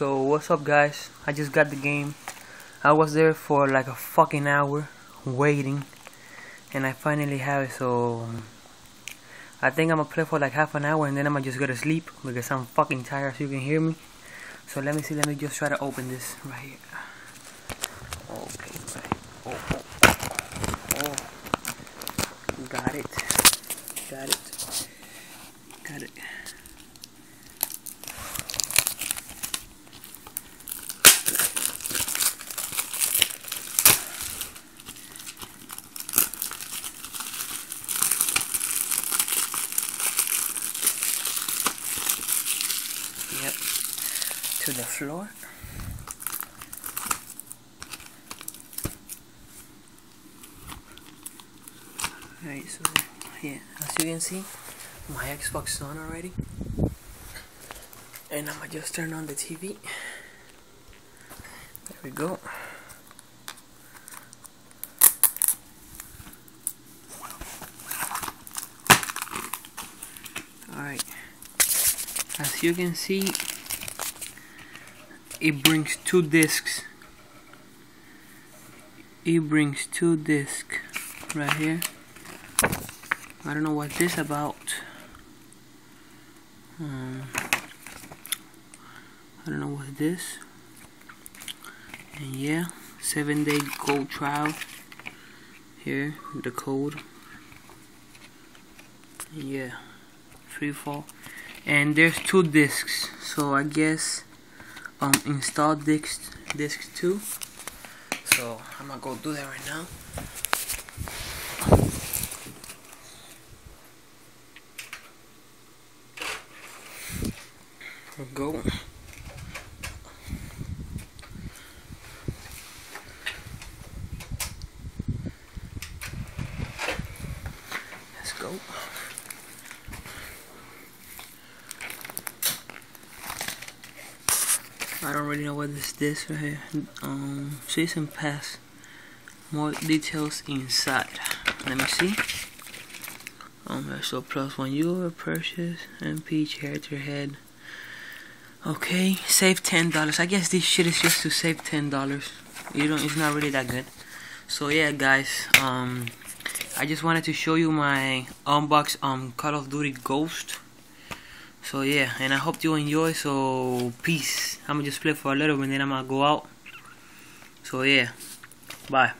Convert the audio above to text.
So what's up guys? I just got the game. I was there for like a fucking hour waiting and I finally have it so um, I think I'm gonna play for like half an hour and then I'm gonna just go to sleep because I'm fucking tired so you can hear me. So let me see, let me just try to open this right here. Okay, right. Oh, oh, oh. Got it. Got it. Got it. Yep. To the floor. Alright, so yeah, as you can see, my Xbox is on already. And I'm gonna just turn on the TV. There we go. Alright. As you can see, it brings two discs. It brings two discs right here. I don't know what this about. Um, I don't know what this. And yeah, seven day gold trial. Here, the code. Yeah, free fall. And there's two discs, so I guess um install disc disc two. So I'm gonna go do that right now. go. Let's go. I don't really know what this is right here. Um, season pass. More details inside. Let me see. Um, so plus one euro purchase MP character head. Okay, save ten dollars. I guess this shit is just to save ten dollars. You don't. It's not really that good. So yeah, guys. Um, I just wanted to show you my unbox um Call of Duty Ghost. So yeah, and I hope you enjoy. So peace. I'm gonna just play for a little, bit and then I'm gonna go out. So yeah, bye.